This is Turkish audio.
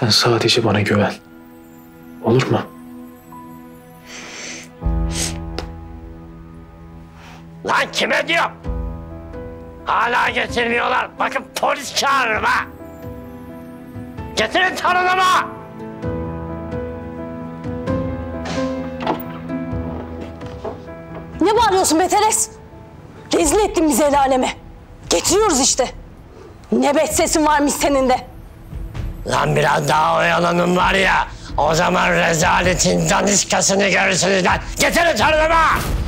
Sen sadece bana güven. Olur mu? Lan kime diyor? Hala getirmiyorlar. Bakın polis çağırırım ha. Getirin torunumu. Ne bağırıyorsun Beteres? Rezil ettin bizi el aleme. Getiriyoruz işte. Ne bet sesin varmış senin de. Lan biraz daha oyalanın var ya. O zaman rezaletin daniskasını görürsünüz lan. Getirin torunumu.